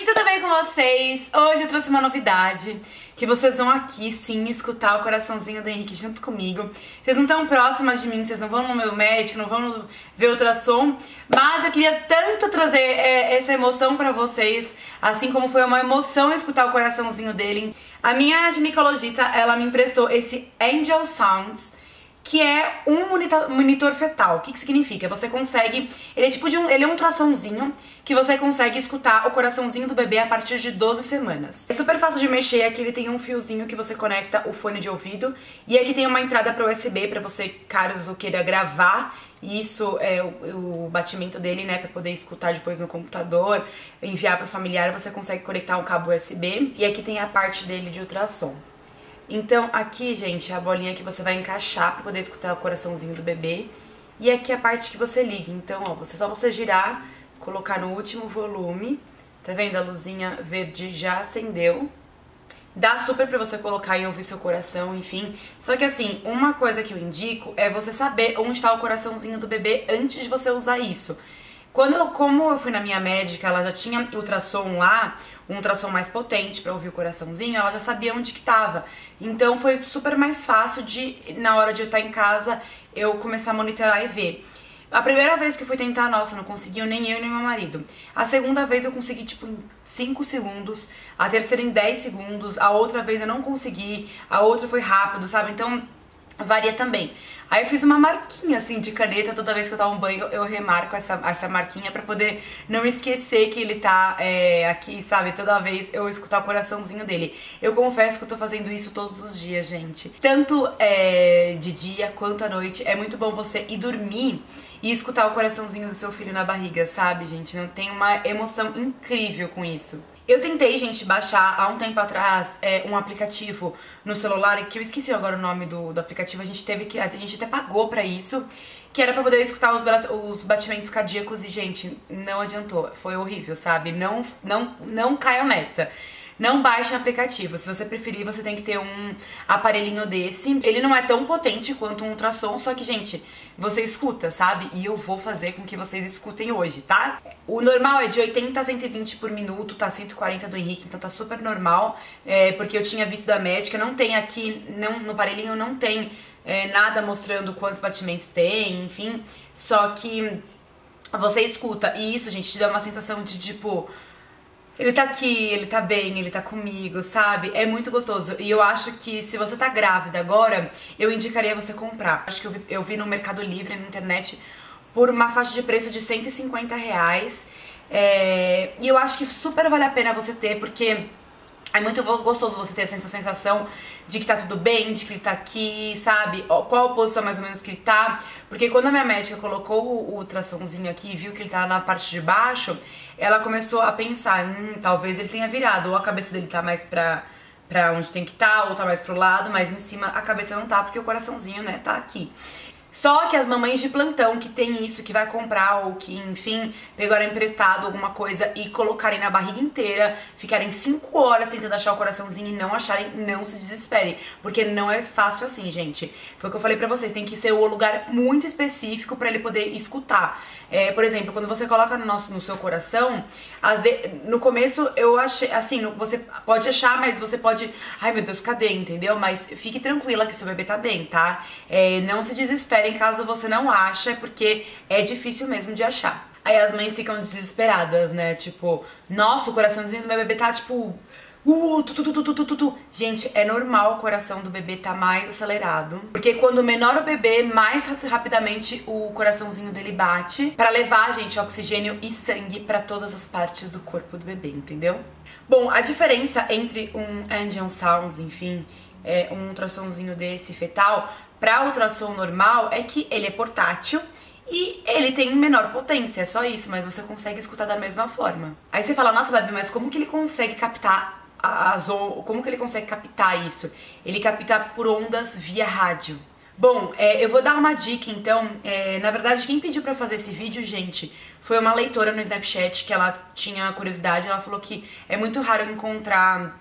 gente, tudo bem com vocês? Hoje eu trouxe uma novidade que vocês vão aqui sim escutar o coraçãozinho do Henrique junto comigo. Vocês não estão próximas de mim, vocês não vão no meu médico, não vão ver ultrassom, mas eu queria tanto trazer é, essa emoção pra vocês, assim como foi uma emoção escutar o coraçãozinho dele. A minha ginecologista, ela me emprestou esse Angel Sounds, que é um monitor, fetal. O que, que significa? Você consegue. Ele é tipo de um. Ele é um ultrassomzinho que você consegue escutar o coraçãozinho do bebê a partir de 12 semanas. É super fácil de mexer, aqui ele tem um fiozinho que você conecta o fone de ouvido e aqui tem uma entrada para USB para você, caso queira gravar isso é o, o batimento dele, né, para poder escutar depois no computador, enviar para o familiar, você consegue conectar um cabo USB e aqui tem a parte dele de ultrassom. Então aqui, gente, é a bolinha que você vai encaixar para poder escutar o coraçãozinho do bebê. E aqui é a parte que você liga. Então, ó, você só você girar, colocar no último volume. Tá vendo? A luzinha verde já acendeu. Dá super pra você colocar e ouvir seu coração, enfim. Só que assim, uma coisa que eu indico é você saber onde está o coraçãozinho do bebê antes de você usar isso. Quando eu, como eu fui na minha médica, ela já tinha ultrassom lá, um ultrassom mais potente para ouvir o coraçãozinho, ela já sabia onde que tava. Então foi super mais fácil de, na hora de eu estar em casa, eu começar a monitorar e ver. A primeira vez que eu fui tentar, nossa, não conseguiu nem eu nem meu marido. A segunda vez eu consegui, tipo, em 5 segundos. A terceira em 10 segundos. A outra vez eu não consegui. A outra foi rápido, sabe? Então, varia também. Aí eu fiz uma marquinha assim de caneta, toda vez que eu tomo banho eu remarco essa, essa marquinha pra poder não esquecer que ele tá é, aqui, sabe? Toda vez eu escutar o coraçãozinho dele. Eu confesso que eu tô fazendo isso todos os dias, gente. Tanto é, de dia quanto à noite. É muito bom você ir dormir e escutar o coraçãozinho do seu filho na barriga, sabe, gente? Tem uma emoção incrível com isso. Eu tentei, gente, baixar há um tempo atrás é, um aplicativo no celular, que eu esqueci agora o nome do, do aplicativo, a gente teve que. A gente até pagou pra isso, que era pra poder escutar os, os batimentos cardíacos e, gente, não adiantou. Foi horrível, sabe? Não, não, não caiam nessa. Não baixe aplicativo. Se você preferir, você tem que ter um aparelhinho desse. Ele não é tão potente quanto um ultrassom, só que, gente, você escuta, sabe? E eu vou fazer com que vocês escutem hoje, tá? O normal é de 80 a 120 por minuto, tá 140 do Henrique, então tá super normal. É, porque eu tinha visto da médica, não tem aqui, não, no aparelhinho não tem é, nada mostrando quantos batimentos tem, enfim. Só que você escuta. E isso, gente, te dá uma sensação de tipo ele tá aqui, ele tá bem, ele tá comigo, sabe? É muito gostoso. E eu acho que se você tá grávida agora, eu indicaria você comprar. Acho que eu vi, eu vi no Mercado Livre, na internet, por uma faixa de preço de 150 reais. É... E eu acho que super vale a pena você ter, porque é muito gostoso você ter essa sensação de que tá tudo bem, de que ele tá aqui, sabe? Qual a posição mais ou menos que ele tá. Porque quando a minha médica colocou o ultrassomzinho aqui e viu que ele tá na parte de baixo, ela começou a pensar, hum, talvez ele tenha virado, ou a cabeça dele tá mais pra, pra onde tem que tá, ou tá mais pro lado, mas em cima a cabeça não tá, porque o coraçãozinho, né, tá aqui. Só que as mamães de plantão que tem isso, que vai comprar ou que, enfim, pegaram emprestado alguma coisa e colocarem na barriga inteira, ficarem 5 horas tentando achar o coraçãozinho e não acharem, não se desesperem. Porque não é fácil assim, gente. Foi o que eu falei pra vocês, tem que ser o lugar muito específico para ele poder escutar. É, por exemplo, quando você coloca no, nosso, no seu coração, no começo eu achei, assim, você pode achar, mas você pode, ai meu Deus, cadê, entendeu? Mas fique tranquila que seu bebê tá bem, tá? É, não se desesperem caso você não acha, porque é difícil mesmo de achar. Aí as mães ficam desesperadas, né? Tipo, nossa, o coraçãozinho do meu bebê tá, tipo, Uh, tu, tu, tu, tu, tu, Gente, é normal o coração do bebê tá mais acelerado. Porque quando menor o bebê, mais rapidamente o coraçãozinho dele bate. para levar, gente, oxigênio e sangue para todas as partes do corpo do bebê, entendeu? Bom, a diferença entre um Angel Sounds, enfim, é, um ultrassomzinho desse fetal, para ultrassom normal, é que ele é portátil e ele tem menor potência, é só isso, mas você consegue escutar da mesma forma. Aí você fala, nossa, Babi, mas como que ele consegue captar as, como que ele consegue captar isso? Ele capta por ondas via rádio. Bom, é, eu vou dar uma dica então. É, na verdade, quem pediu pra fazer esse vídeo, gente, foi uma leitora no Snapchat que ela tinha curiosidade. Ela falou que é muito raro encontrar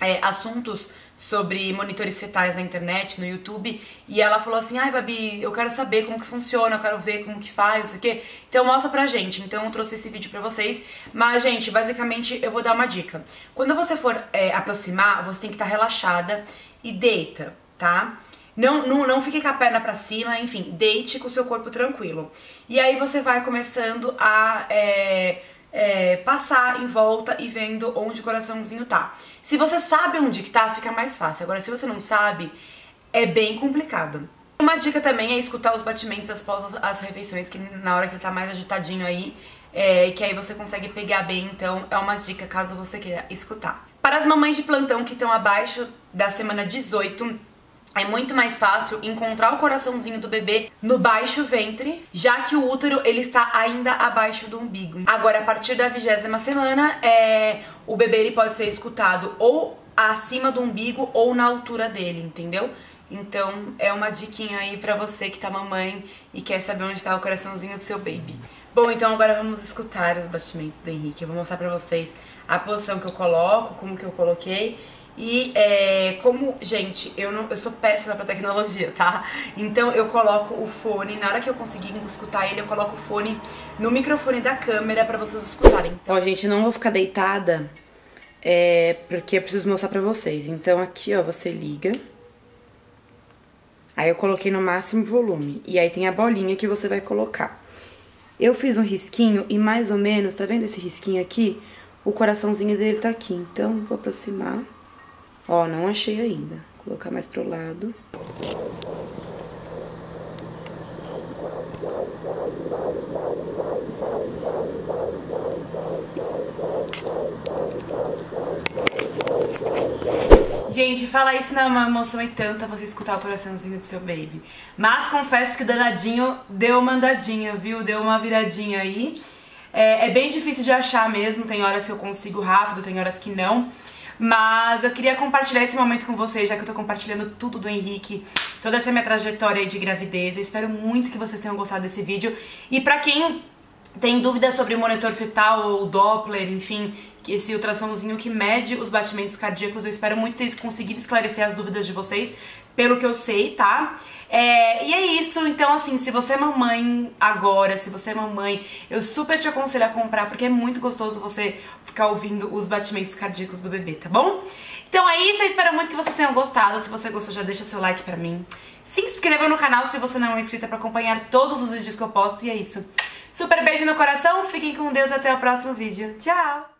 é, assuntos sobre monitores fetais na internet, no YouTube, e ela falou assim, ai Babi, eu quero saber como que funciona, eu quero ver como que faz, isso aqui. Então mostra pra gente. Então eu trouxe esse vídeo pra vocês. Mas, gente, basicamente eu vou dar uma dica. Quando você for é, aproximar, você tem que estar tá relaxada e deita, tá? Não, não, não fique com a perna pra cima, enfim, deite com o seu corpo tranquilo. E aí você vai começando a... É, é, passar em volta e vendo onde o coraçãozinho tá. Se você sabe onde que tá, fica mais fácil. Agora, se você não sabe, é bem complicado. Uma dica também é escutar os batimentos após as refeições, que na hora que ele tá mais agitadinho aí, é, que aí você consegue pegar bem, então é uma dica caso você queira escutar. Para as mamães de plantão que estão abaixo da semana 18, é muito mais fácil encontrar o coraçãozinho do bebê no baixo ventre, já que o útero ele está ainda abaixo do umbigo. Agora, a partir da vigésima semana, é, o bebê ele pode ser escutado ou acima do umbigo ou na altura dele, entendeu? Então é uma diquinha aí pra você que tá mamãe e quer saber onde tá o coraçãozinho do seu baby. Bom, então agora vamos escutar os batimentos do Henrique. Eu vou mostrar pra vocês a posição que eu coloco, como que eu coloquei e é, como, gente, eu, não, eu sou péssima pra tecnologia, tá? Então eu coloco o fone, na hora que eu conseguir escutar ele, eu coloco o fone no microfone da câmera pra vocês escutarem. Ó, gente, não vou ficar deitada, é, porque eu preciso mostrar pra vocês. Então aqui, ó, você liga. Aí eu coloquei no máximo volume. E aí tem a bolinha que você vai colocar. Eu fiz um risquinho e mais ou menos, tá vendo esse risquinho aqui? O coraçãozinho dele tá aqui. Então, vou aproximar. Ó, não achei ainda. Vou colocar mais pro lado. Gente, falar isso não é uma emoção e tanta você escutar o coraçãozinho do seu baby. Mas confesso que o danadinho deu uma andadinha, viu? Deu uma viradinha aí. É, é bem difícil de achar mesmo, tem horas que eu consigo rápido, tem horas que não. Mas eu queria compartilhar esse momento com vocês, já que eu tô compartilhando tudo do Henrique, toda essa minha trajetória de gravidez. Eu espero muito que vocês tenham gostado desse vídeo. E pra quem tem dúvidas sobre monitor fetal ou Doppler, enfim, esse ultrassomzinho que mede os batimentos cardíacos, eu espero muito ter conseguido esclarecer as dúvidas de vocês, pelo que eu sei, tá? É, e é isso, então assim, se você é mamãe agora, se você é mamãe, eu super te aconselho a comprar, porque é muito gostoso você ficar ouvindo os batimentos cardíacos do bebê, tá bom? Então é isso, eu espero muito que vocês tenham gostado, se você gostou já deixa seu like pra mim. Se inscreva no canal se você não é inscrita pra acompanhar todos os vídeos que eu posto, e é isso. Super beijo no coração, fiquem com Deus até o próximo vídeo. Tchau!